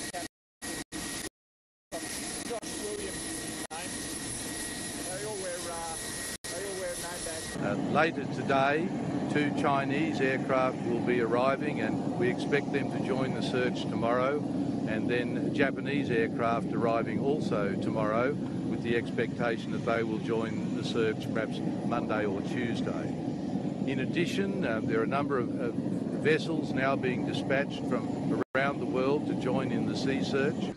Captain Josh Williams' name. They all wear, uh, they all wear. Uh, later today, two Chinese aircraft will be arriving and we expect them to join the search tomorrow and then Japanese aircraft arriving also tomorrow with the expectation that they will join the search perhaps Monday or Tuesday. In addition, um, there are a number of, of vessels now being dispatched from around the world to join in the sea search.